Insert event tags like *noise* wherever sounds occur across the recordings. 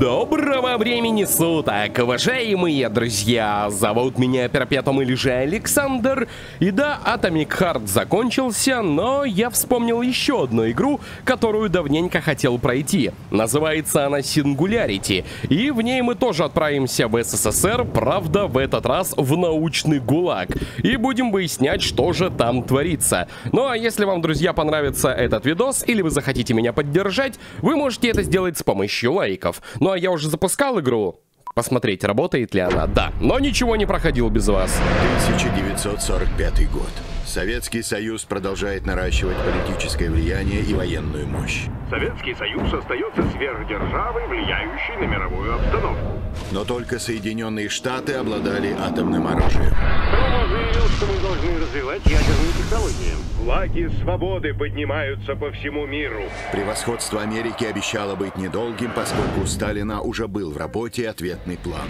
Доброго времени суток, уважаемые друзья! Зовут меня Перпетум или же Александр. И да, Atomic Heart закончился, но я вспомнил еще одну игру, которую давненько хотел пройти. Называется она Singularity. И в ней мы тоже отправимся в СССР, правда в этот раз в научный ГУЛАГ. И будем выяснять, что же там творится. Ну а если вам, друзья, понравится этот видос, или вы захотите меня поддержать, вы можете это сделать с помощью лайков. Ну а я уже запускал игру. Посмотреть, работает ли она. Да, но ничего не проходил без вас. 1945 год. Советский Союз продолжает наращивать политическое влияние и военную мощь. Советский Союз остается сверхдержавой, влияющей на мировую обстановку. Но только Соединенные Штаты обладали атомным оружием. Должны развивать ядерные технологии. Флаги свободы поднимаются по всему миру. Превосходство Америки обещало быть недолгим, поскольку у Сталина уже был в работе ответный план.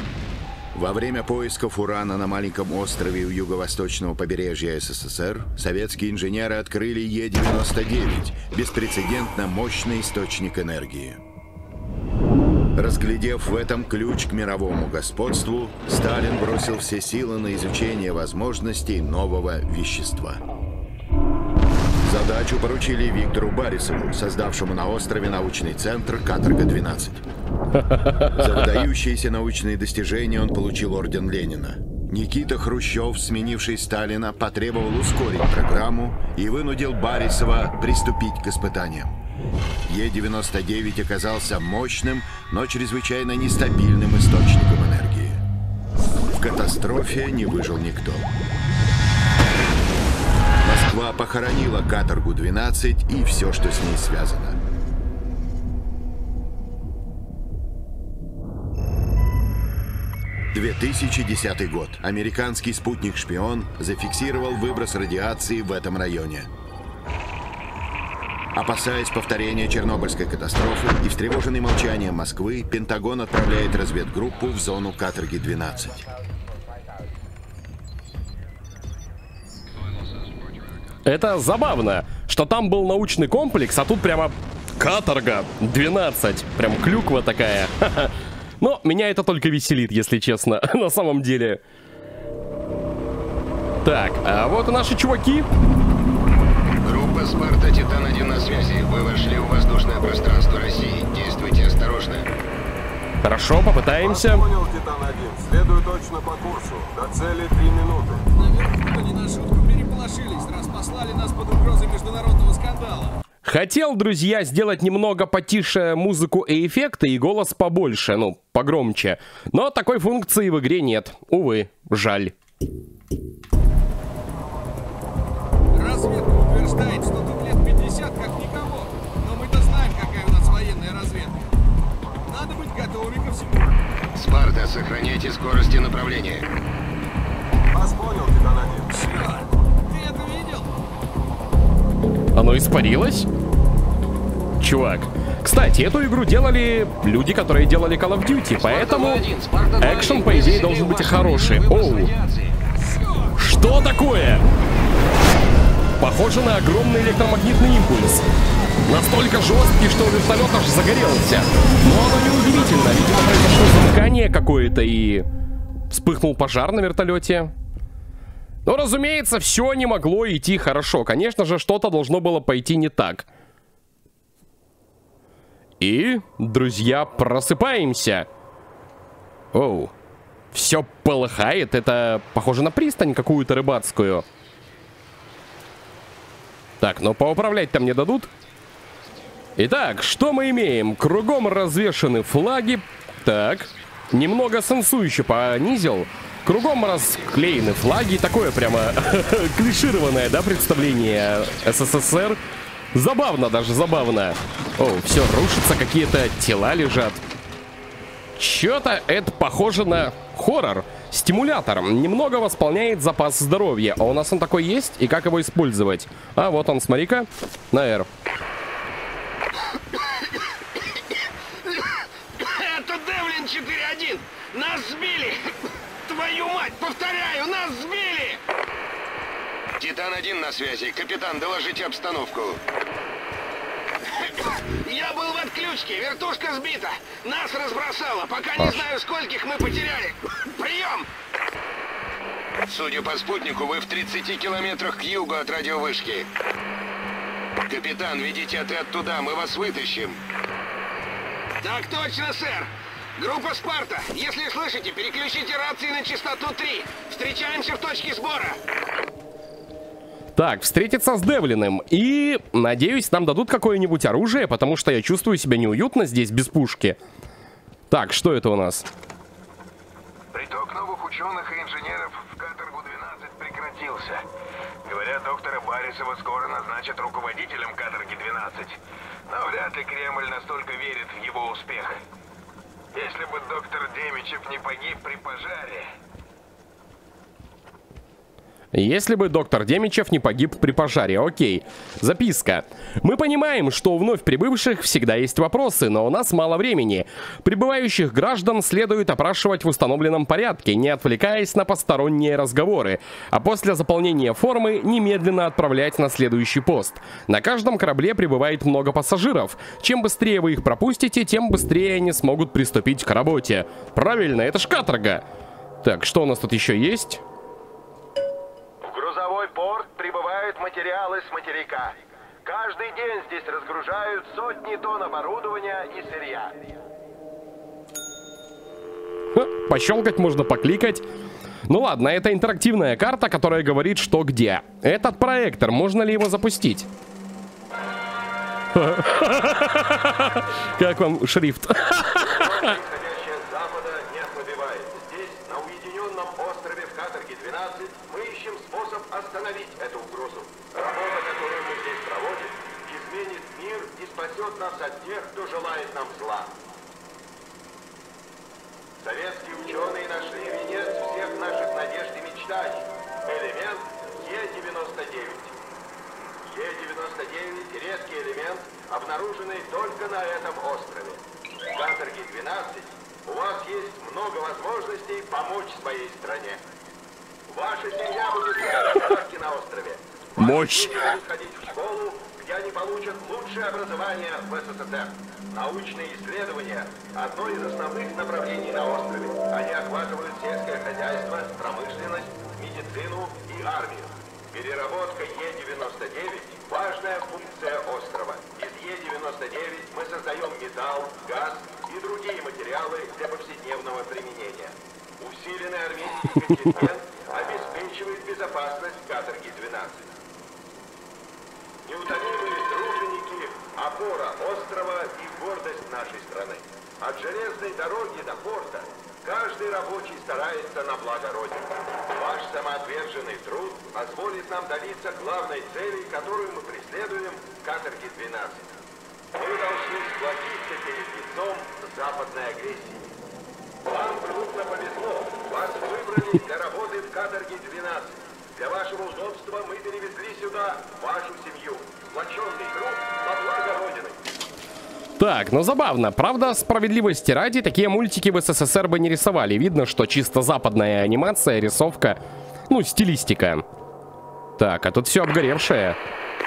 Во время поисков урана на маленьком острове у юго-восточного побережья СССР советские инженеры открыли Е-99, беспрецедентно мощный источник энергии. Разглядев в этом ключ к мировому господству, Сталин бросил все силы на изучение возможностей нового вещества. Задачу поручили Виктору Барисову, создавшему на острове научный центр «Каторга-12». За выдающиеся научные достижения он получил орден Ленина. Никита Хрущев, сменивший Сталина, потребовал ускорить программу и вынудил Барисова приступить к испытаниям. Е-99 оказался мощным, но чрезвычайно нестабильным источником энергии. В катастрофе не выжил никто. Москва похоронила каторгу-12 и все, что с ней связано. «2010 год. Американский спутник-шпион зафиксировал выброс радиации в этом районе. Опасаясь повторения Чернобыльской катастрофы и встревоженный молчанием Москвы, Пентагон отправляет разведгруппу в зону Каторги-12. Это забавно, что там был научный комплекс, а тут прямо каторга 12. Прям клюква такая. *laughs* Но меня это только веселит, если честно, *laughs* на самом деле. Так, а вот и наши чуваки. «Спарта Титан-1» на связи. Вы вошли в воздушное пространство России. Действуйте осторожно. Хорошо, попытаемся. Понял, Титан-1. Следуй точно по курсу. До цели три минуты. Наверху они на шутку переполошились, раз послали нас под угрозой международного скандала. Хотел, друзья, сделать немного потише музыку и эффекты, и голос побольше, ну, погромче. Но такой функции в игре нет. Увы, жаль. Разведка «Спарта, сохраняйте скорость и направление». Вас понял, Титан-1. Черт! Ты это видел? Оно испарилось? Чувак. Кстати, эту игру делали люди, которые делали Call of Duty, поэтому экшен, по идее, должен быть и хороший. Оу, что такое? Похоже на огромный электромагнитный импульс. Настолько жесткий, что вертолет аж загорелся. Но оно неудивительно. Видимо, произошло замыкание какое-то и... Вспыхнул пожар на вертолете. Но, разумеется, все не могло идти хорошо. Конечно же, что-то должно было пойти не так. И, друзья, просыпаемся. Оу. Все полыхает. Это похоже на пристань какую-то рыбацкую. Так, но поуправлять-то мне дадут? Итак, что мы имеем? Кругом развешаны флаги. Так, немного сенсу еще понизил. Кругом расклеены флаги. Такое прямо *laughs* клишированное, да, представление СССР. Забавно даже, забавно. О, все рушится, какие-то тела лежат. Чё-то это похоже на хоррор. Стимулятор. Немного восполняет запас здоровья. А у нас он такой есть? И как его использовать? А, вот он, смотри-ка. На R. 1-4-1! Нас сбили! Твою мать! Повторяю, нас сбили! Титан-1 на связи. Капитан, доложите обстановку. Я был в отключке, вертушка сбита. Нас разбросало. Пока не знаю, скольких мы потеряли. Прием! Судя по спутнику, вы в 30 километрах к югу от радиовышки. Капитан, ведите отряд туда, мы вас вытащим. Так точно, сэр. Группа «Спарта», если слышите, переключите рации на частоту 3. Встречаемся в точке сбора. Так, встретиться с Девлиным. И, надеюсь, нам дадут какое-нибудь оружие, потому что я чувствую себя неуютно здесь без пушки. Так, что это у нас? Приток новых ученых и инженеров в Каторгу-12 прекратился. Говорят, доктора Барисова скоро назначат руководителем Каторги-12. Но вряд ли Кремль настолько верит в его успех. Если бы доктор Демичев не погиб при пожаре... Если бы доктор Демичев не погиб при пожаре, окей. Записка. Мы понимаем, что у вновь прибывших всегда есть вопросы, но у нас мало времени. Прибывающих граждан следует опрашивать в установленном порядке, не отвлекаясь на посторонние разговоры, а после заполнения формы немедленно отправлять на следующий пост. На каждом корабле прибывает много пассажиров. Чем быстрее вы их пропустите, тем быстрее они смогут приступить к работе. Правильно, это ж каторга. Так, что у нас тут еще есть? Порт прибывают материалы с материка. Каждый день здесь разгружают сотни тонн оборудования и сырья. Ха, Пощелкать можно, покликать. Ну ладно, это интерактивная карта, которая говорит, что где. Этот проектор, можно ли его запустить? *laughs* Как вам шрифт? *laughs* *laughs* Происходящее с запада не ослабевает. Здесь, на уединенном острове в Каторге-12, мы ищем способ остановить эту угрозу. Работа, которую мы здесь проводим, изменит мир и спасет нас от тех, кто желает нам зла. Советские ученые нашли венец всех наших надежд и мечтаний. Элемент Е-99. Е-99 – редкий элемент, обнаруженный только на этом острове. В Каторге-12 у вас есть много возможностей помочь своей стране. Ваша семья будет в на острове. Мощь. ходить в школу, где они получат лучшее образование в СССР. Научные исследования – одно из основных направлений на острове. Они охватывают сельское хозяйство, промышленность, медицину и армию. Переработка Е-99 – важная функция острова. Из Е-99 мы создаем металл, газ и другие материалы для повседневного применения. Усиленный армейский контингент обеспечивает безопасность каторги-12. Неутомимые труженики – опора острова и гордость нашей страны. От железной дороги до порта каждый рабочий старается на благо Родины. Ваш самоотверженный труд позволит нам добиться главной цели, которую мы преследуем в каторге-12. Мы должны сплотиться перед лицом западной агрессии. Вам крупно повезло. Вас выбрали для работы в каторге-12. Для вашего удобства мы перевезли сюда вашу семью. Сплоченный труд во благо Родины. Так, ну забавно. Правда, справедливости ради, такие мультики в СССР бы не рисовали. Видно, что чисто западная анимация, рисовка, ну, стилистика. Так, а тут все обгоревшее.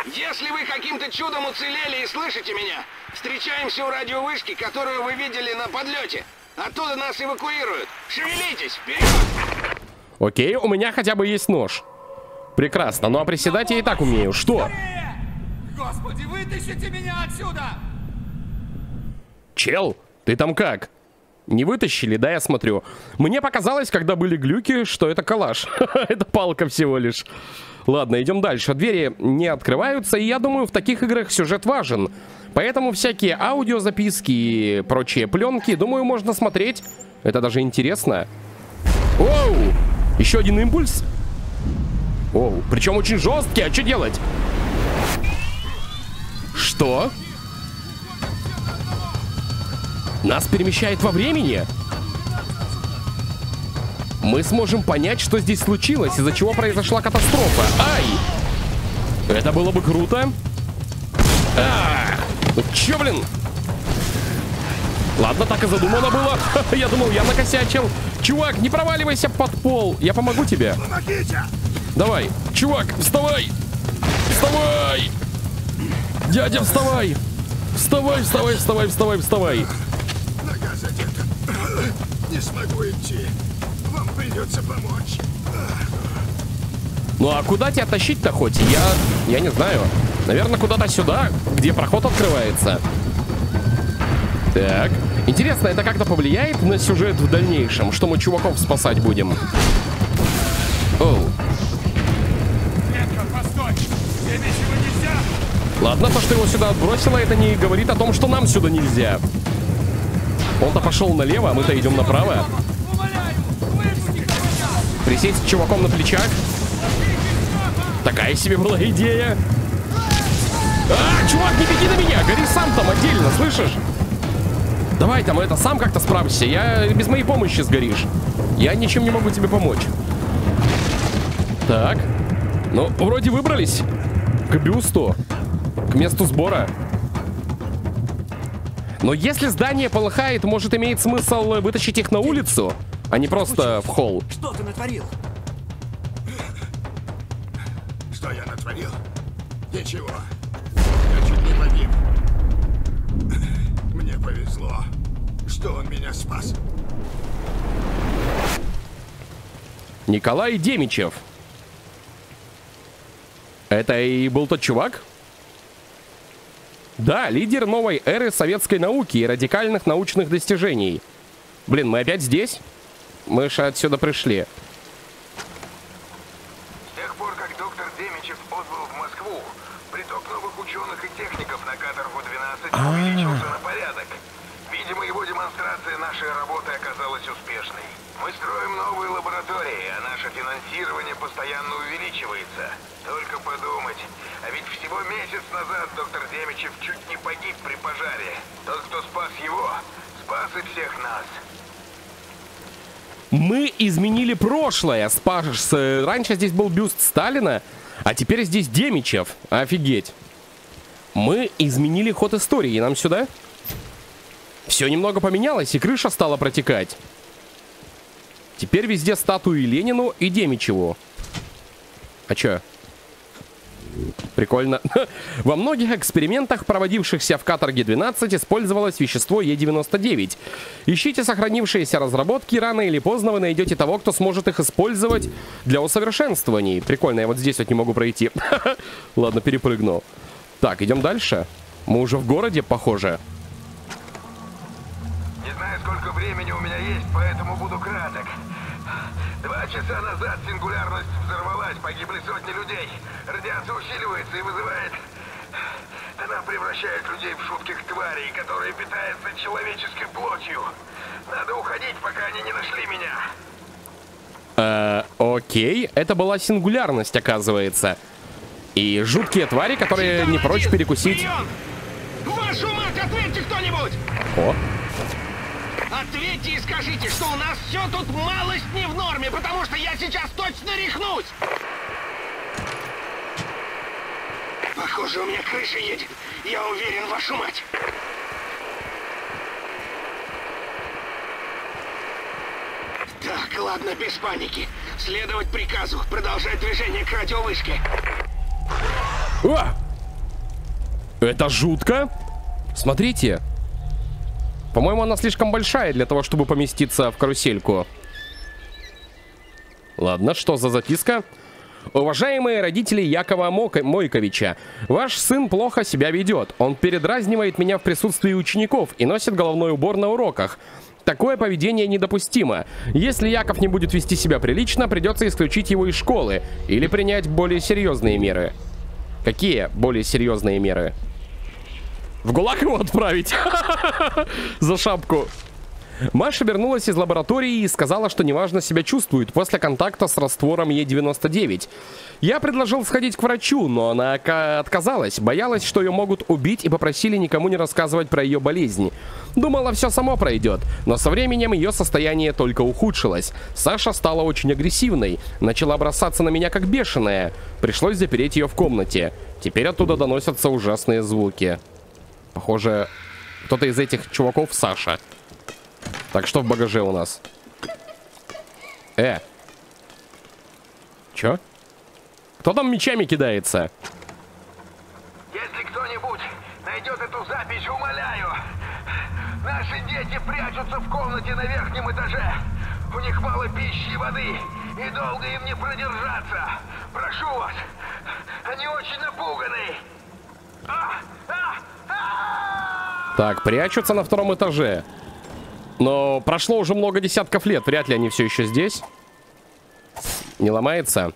Если вы каким-то чудом уцелели и слышите меня, встречаемся у радиовышки, которую вы видели на подлете. Оттуда нас эвакуируют. Шевелитесь, вперед! Окей, у меня хотя бы есть нож. Прекрасно, ну а приседать я и так умею. Что? Господи, вытащите меня отсюда! Чел, ты там как? Не вытащили, да, я смотрю. Мне показалось, когда были глюки, что это калаш. *laughs* это палка всего лишь. Ладно, идем дальше. Двери не открываются, и я думаю, в таких играх сюжет важен. Поэтому всякие аудиозаписки и прочие пленки, думаю, можно смотреть. Это даже интересно. Оу! Еще один импульс? Оу, причем очень жесткий, а что делать? Что? Нас перемещает во времени? Мы сможем понять, что здесь случилось, из-за чего произошла катастрофа. Ай! Это было бы круто. А! Ну чё, блин? Ладно, так и задумано было. *laughs* Я думал, я накосячил. Чувак, не проваливайся под пол. Я помогу тебе. Помогите! Давай, чувак, вставай! Вставай! Дядя, вставай! Вставай, вставай, вставай, вставай, вставай. Нога задета. Не смогу идти. Вам придется помочь. Ну а куда тебя тащить-то хоть? Я... я не знаю. Наверное, куда-то сюда, где проход открывается. Так. Интересно, это как-то повлияет на сюжет в дальнейшем? Что мы чуваков спасать будем? Оу. Ладно, то, что его сюда отбросило, это не говорит о том, что нам сюда нельзя. Он-то пошел налево, а мы-то идем направо. Присесть с чуваком на плечах. Такая себе была идея. А, чувак, не беги на меня! Гори сам там отдельно, слышишь? Давай там это, сам как-то справься. Я без моей помощи сгоришь. Я ничем не могу тебе помочь. Так. Ну, вроде выбрались. К бюсту. К месту сбора. Но если здание полыхает, может имеет смысл вытащить их на улицу, а не просто в холл. Что ты натворил? Что я натворил? Ничего. Я чуть не погиб. Мне повезло, что он меня спас. Николай Демичев. Это и был тот чувак? Да, лидер новой эры советской науки и радикальных научных достижений. Блин, мы опять здесь? Мы же отсюда пришли. С тех пор, как доктор Демичев отбыл в Москву, приток новых ученых и техников на каторгу-12 увеличился на порядок. Видимо, его демонстрация нашей работы оказалась успешной. Мы строим новые лаборатории, а наше финансирование постоянно увеличивается. Только подумать, а ведь всего месяц назад доктор Демичев чуть не погиб при пожаре. Тот, кто спас его, спас и всех нас. Мы изменили прошлое. Спаш... с- Раньше здесь был бюст Сталина, а теперь здесь Демичев. Офигеть. Мы изменили ход истории. И нам сюда? Все немного поменялось, и крыша стала протекать. Теперь везде статуи Ленину и Демичеву. А чё? Прикольно. *laughs* Во многих экспериментах, проводившихся в Каторге-12, использовалось вещество Е99. Ищите сохранившиеся разработки, рано или поздно вы найдете того, кто сможет их использовать для усовершенствований. Прикольно, я вот здесь вот не могу пройти. *laughs* Ладно, перепрыгнул. Так, идем дальше. Мы уже в городе, похоже. Не знаю, сколько времени у меня есть, поэтому буду краток. Два часа назад сингулярность взорвалась, погибли сотни людей. Радиация усиливается и вызывает... Она превращает людей в жутких тварей, которые питаются человеческой плотью. Надо уходить, пока они не нашли меня. Э, окей, это была сингулярность, оказывается. И жуткие твари, которые не прочь перекусить... Вашу мать, ответьте кто-нибудь! О, Ответьте и скажите, что у нас все тут малость не в норме, потому что я сейчас точно рехнусь! Похоже, у меня крыша едет. Я уверен, вашу мать. Так, ладно, без паники. Следовать приказу. Продолжать движение к радиовышке. О! Это жутко. Смотрите. По-моему, она слишком большая для того, чтобы поместиться в карусельку. Ладно, что за записка? Уважаемые родители Якова Мока- Мойковича, ваш сын плохо себя ведет. Он передразнивает меня в присутствии учеников и носит головной убор на уроках. Такое поведение недопустимо. Если Яков не будет вести себя прилично, придется исключить его из школы или принять более серьезные меры. Какие более серьезные меры? В ГУЛАГ его отправить? *laughs* За шапку. Маша вернулась из лаборатории и сказала, что неважно себя чувствует после контакта с раствором Е99. Я предложил сходить к врачу, но она отказалась, боялась, что ее могут убить и попросили никому не рассказывать про ее болезнь. Думала, все само пройдет, но со временем ее состояние только ухудшилось. Саша стала очень агрессивной, начала бросаться на меня как бешеная. Пришлось запереть ее в комнате. Теперь оттуда доносятся ужасные звуки. Похоже, кто-то из этих чуваков Саша. Так, что в багаже у нас? Э. Чё? Кто там мечами кидается? Если кто-нибудь найдет эту запись, Они прячутся в комнате на верхнем этаже. У них мало пищи и воды, и долго им не продержаться. Прошу вас, они очень напуганы. А, а! Так, прячутся на втором этаже. Но прошло уже много десятков лет. Вряд ли они все еще здесь. Не ломается?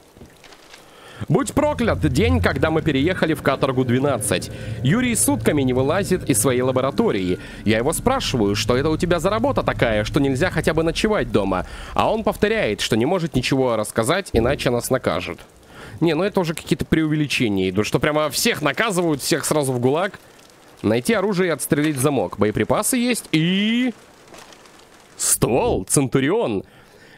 Будь проклят день, когда мы переехали в каторгу 12. Юрий сутками не вылазит из своей лаборатории. Я его спрашиваю, что это у тебя за работа такая, что нельзя хотя бы ночевать дома. А он повторяет, что не может ничего рассказать, иначе нас накажут. Не, ну это уже какие-то преувеличения идут, что прямо всех наказывают, всех сразу в гулаг. Найти оружие и отстрелить замок. Боеприпасы есть и... Ствол, Центурион.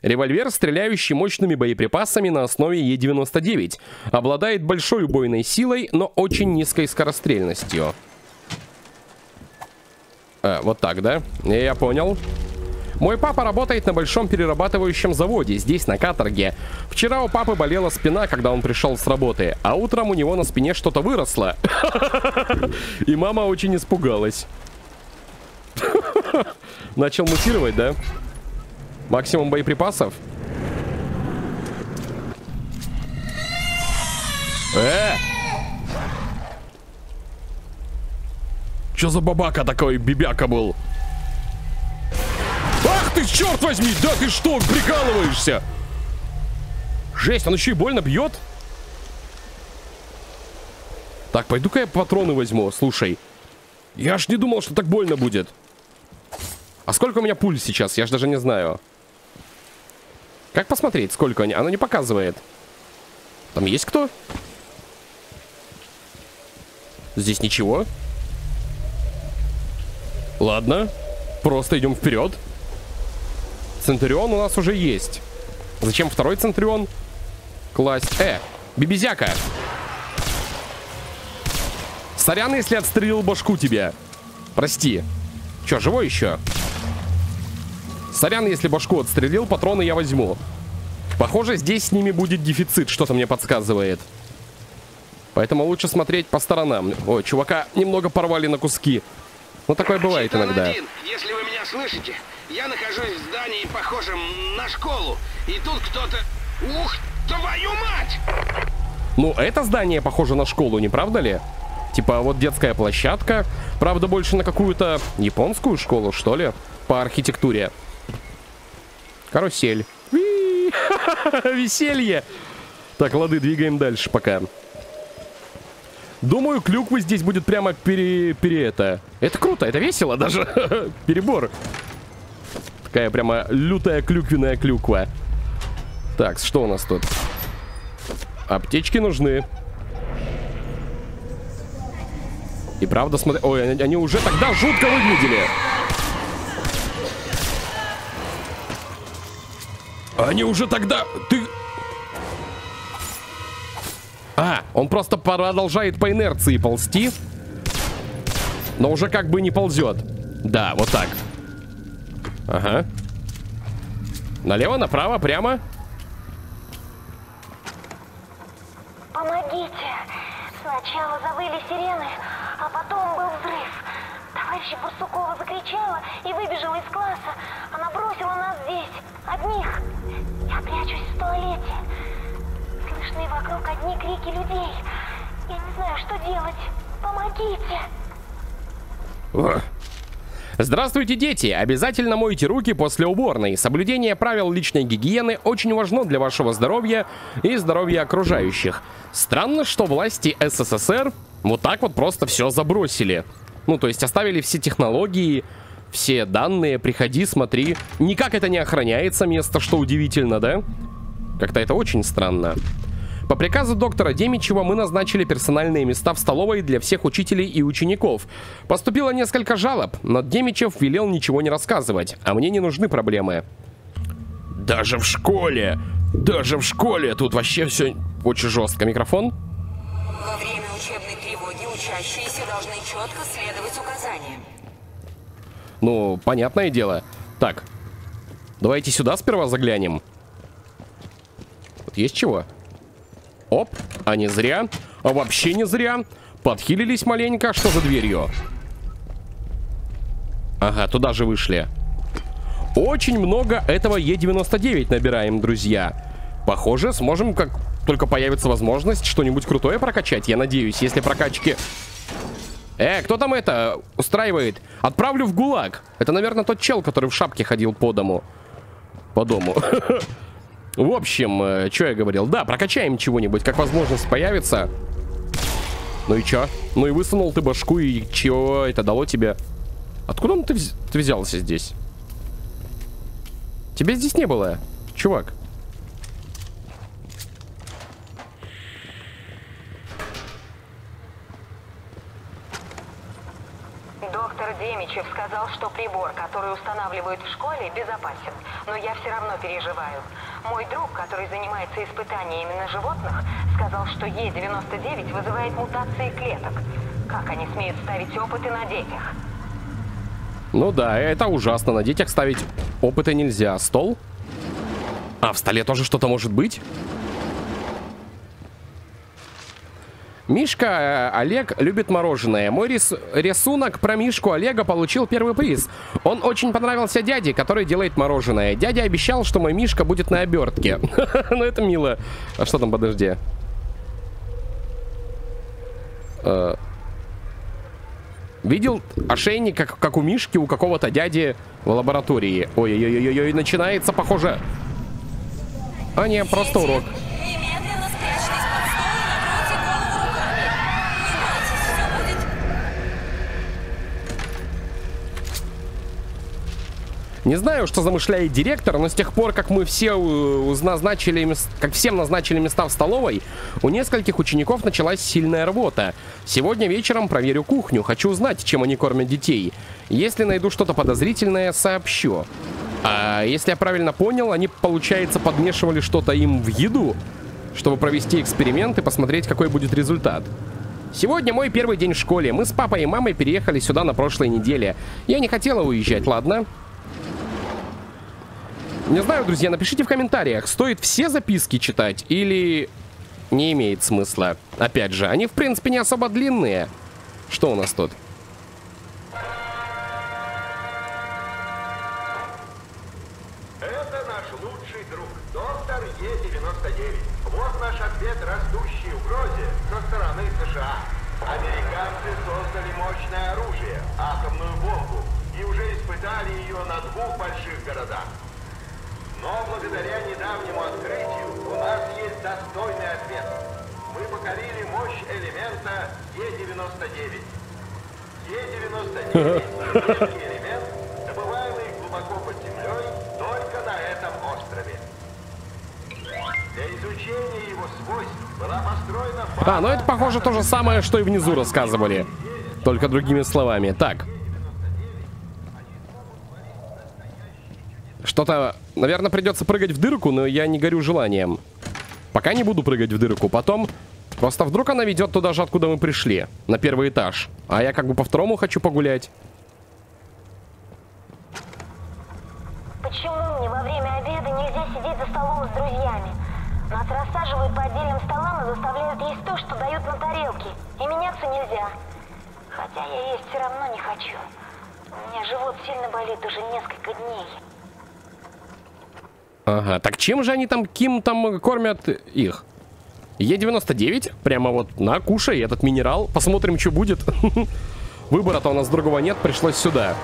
Револьвер, стреляющий мощными боеприпасами на основе Е-99. Обладает большой убойной силой, но очень низкой скорострельностью. А, вот так, да? Я понял. Мой папа работает на большом перерабатывающем заводе, здесь, на каторге. Вчера у папы болела спина, когда он пришел с работы, а утром у него на спине что-то выросло. *laughs* И мама очень испугалась. *laughs* Начал мутировать, да? Максимум боеприпасов? Э! Что за бабака такой бибяка был? Черт возьми! Да ты что, прикалываешься? Жесть, он еще и больно бьет? Так, пойду-ка я патроны возьму. Слушай, я ж не думал, что так больно будет. А сколько у меня пуль сейчас? Я ж даже не знаю. Как посмотреть, сколько они? Оно не показывает. Там есть кто? Здесь ничего. Ладно. Просто идем вперед. Центурион у нас уже есть. Зачем второй Центурион? Класть. Э, бибизяка. Сорян, если отстрелил башку тебе. Прости. Че, живой еще? Сорян, если башку отстрелил, патроны я возьму. Похоже, здесь с ними будет дефицит, что-то мне подсказывает. Поэтому лучше смотреть по сторонам. Ой, чувака немного порвали на куски. Ну, такое бывает иногда. Один, если вы меня слышите, я нахожусь в здании, похожем на школу. И тут кто-то... Ух, твою мать! Ну, это здание похоже на школу, не правда ли? Типа, вот детская площадка. Правда, больше на какую-то японскую школу, что ли? По архитектуре. Карусель. *laughs* Веселье. Так, лады, двигаем дальше пока. Думаю, клюквы здесь будет прямо пере... пере это. Это круто, это весело даже. *laughs* Перебор. Такая прямо лютая клюквенная клюква. Так, что у нас тут? Аптечки нужны. И правда, смотри... Ой, они, они уже тогда жутко выглядели. Они уже тогда... Ты... А, он просто продолжает по инерции ползти. Но уже как бы не ползет. Да, вот так. Ага. Налево, направо, прямо. Помогите. Сначала завыли сирены, а потом был взрыв. Товарища Барсукова закричала и выбежала из класса. Она бросила нас здесь, одних. Я прячусь в туалете. Слышны вокруг одни крики людей. Я не знаю, что делать. Помогите. Здравствуйте, дети! Обязательно мойте руки после уборной. Соблюдение правил личной гигиены очень важно для вашего здоровья и здоровья окружающих. Странно, что власти СССР вот так вот просто все забросили. Ну, то есть оставили все технологии, все данные, приходи, смотри. Никак это не охраняется место, что удивительно, да? Как-то это очень странно. По приказу доктора Демичева мы назначили персональные места в столовой для всех учителей и учеников. Поступило несколько жалоб, но Демичев велел ничего не рассказывать, а мне не нужны проблемы. Даже в школе! Даже в школе! Тут вообще все очень жестко. Микрофон? Во время учебной тревоги учащиеся должны четко следовать указаниям. Ну, понятное дело. Так, давайте сюда сперва заглянем. Тут есть чего? Оп, а не зря. А вообще не зря. Подхилились маленько. Что за дверью? Ага, туда же вышли. Очень много этого Е99 набираем, друзья. Похоже, сможем, как только появится возможность, что-нибудь крутое прокачать. Я надеюсь, если прокачки... Э, кто там это устраивает? Отправлю в ГУЛАГ. Это, наверное, тот чел, который в шапке ходил по дому. По дому. *laughs* В общем, э, что я говорил? Да, прокачаем чего-нибудь, как возможность появится. Ну и чё? Ну и высунул ты башку, и чего это дало тебе? Откуда ты, вз ты взялся здесь? Тебя здесь не было, чувак. Доктор Демичев сказал, что прибор, который устанавливают в школе, безопасен. Но я все равно переживаю. Мой друг, который занимается испытаниями на животных, сказал, что Е-99 вызывает мутации клеток. Как они смеют ставить опыты на детях? Ну да, это ужасно. На детях ставить опыты нельзя. Стол? А, в столе тоже что-то может быть? Мишка э, Олег любит мороженое. Мой рис рисунок про Мишку Олега получил первый приз. Он очень понравился дяде, который делает мороженое. Дядя обещал, что мой Мишка будет на обертке. *laughs* Ну это мило. А что там, подожди? Э, видел ошейник, как, у Мишки, у какого-то дяди в лаборатории. Ой-ой-ой-ой, начинается, похоже... А не, просто урок. Не знаю, что замышляет директор, но с тех пор, как мы все э, назначили, как всем назначили места в столовой, у нескольких учеников началась сильная рвота. Сегодня вечером проверю кухню, хочу узнать, чем они кормят детей. Если найду что-то подозрительное, сообщу. А если я правильно понял, они, получается, подмешивали что-то им в еду, чтобы провести эксперимент и посмотреть, какой будет результат. Сегодня мой первый день в школе. Мы с папой и мамой переехали сюда на прошлой неделе. Я не хотела уезжать, ладно? Не знаю, друзья, напишите в комментариях, стоит все записки читать или не имеет смысла. Опять же, они в принципе не особо длинные. Что у нас тут? Е-99. Е-99 — редкий элемент, добываемый глубоко под землей только на этом острове. Для изучения его свойств была построена А, ну это похоже то же самое, что и внизу рассказывали. Только другими словами. Так. Что-то, наверное, придется прыгать в дырку, но я не горю желанием. Пока не буду прыгать в дырку. Потом, просто вдруг она ведет туда же, откуда мы пришли. На первый этаж. А я как бы по второму хочу погулять. Почему мне во время обеда нельзя сидеть за столом с друзьями? Нас рассаживают по отдельным столам и заставляют есть то, что дают на тарелке. И меняться нельзя. Хотя я есть все равно не хочу. У меня живот сильно болит уже несколько дней. Ага, так чем же они там, кем там кормят их? Е99? Прямо вот на, кушай этот минерал. Посмотрим, что будет. *laughs* Выбора-то у нас другого нет, пришлось сюда.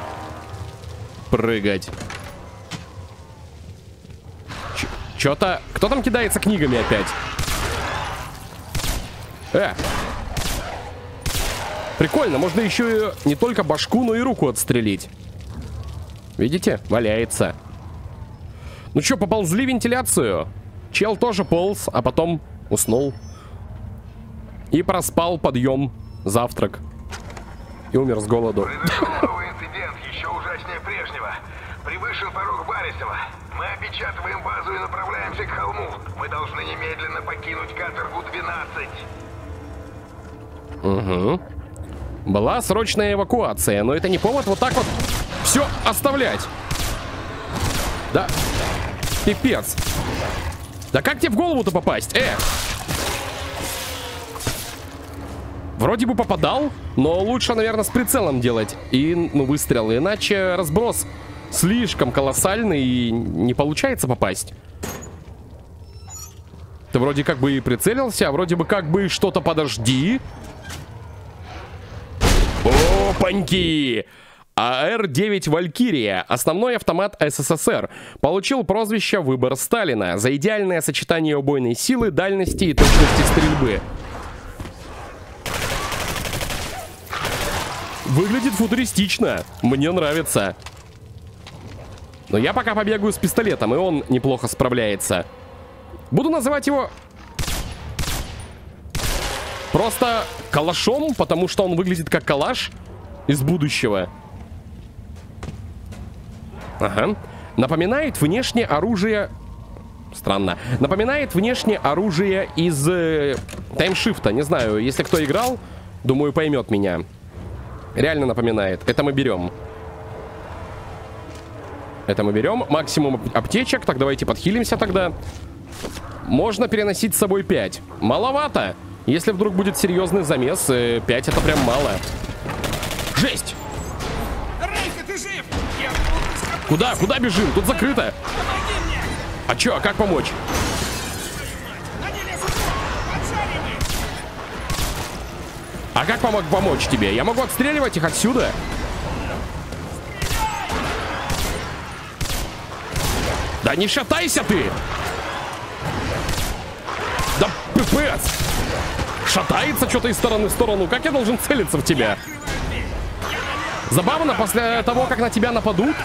Прыгать. Чё-то... Кто там кидается книгами опять? Э! Прикольно, можно еще и не только башку, но и руку отстрелить. Видите? Валяется. Ну что, поползли вентиляцию? Чел тоже полз, а потом уснул. И проспал подъем, завтрак. И умер с голоду. Новый инцидент, еще ужаснее прежнего. Превышен порог Барисова. Мы опечатываем базу и направляемся к холму. Мы должны немедленно покинуть каторгу 12. Угу. Была срочная эвакуация, но это не повод вот так вот все оставлять. Да. Пипец. Да как тебе в голову-то попасть? Э! Вроде бы попадал, но лучше, наверное, с прицелом делать. И, ну, выстрел, иначе разброс слишком колоссальный и не получается попасть. Ты вроде как бы и прицелился, а вроде бы как бы что-то подожди. Опаньки! АР-9 «Валькирия», основной автомат СССР, получил прозвище «Выбор Сталина» за идеальное сочетание убойной силы, дальности и точности стрельбы. Выглядит футуристично. Мне нравится. Но я пока побегаю с пистолетом, и он неплохо справляется. Буду называть его... Просто калашом, потому что он выглядит как калаш из будущего. Ага. Напоминает внешнее оружие... Странно. Напоминает внешнее оружие из э, таймшифта. Не знаю, если кто играл, думаю, поймет меня. Реально напоминает. Это мы берем. Это мы берем. Максимум аптечек. Так, давайте подхилимся тогда. Можно переносить с собой 5. Маловато. Если вдруг будет серьезный замес, 5 э, это прям мало. Жесть! Куда? Куда бежим? Тут закрыто. А чё, а как помочь? А как помог помочь тебе? Я могу отстреливать их отсюда? Да не шатайся ты! Да пипец! Шатается что-то из стороны в сторону. Как я должен целиться в тебя? Забавно, после того, как на тебя нападут...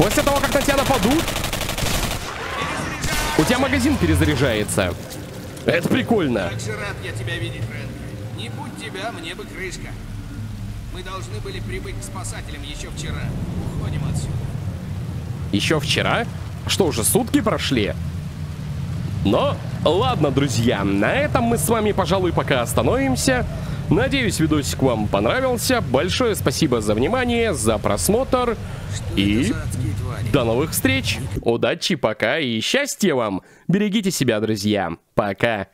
После того, как на тебя нападут, у тебя магазин перезаряжается. Это прикольно. Как же рад я тебя видеть, Ред. Не будь тебя, мне бы крышка. Мы должны были прибыть к спасателям еще вчера. Уходим отсюда. Еще вчера? Что, уже сутки прошли? Но, ладно, друзья, на этом мы с вами, пожалуй, пока остановимся. Надеюсь, видосик вам понравился. Большое спасибо за внимание, за просмотр. И до новых встреч. Удачи, пока и счастья вам. Берегите себя, друзья. Пока.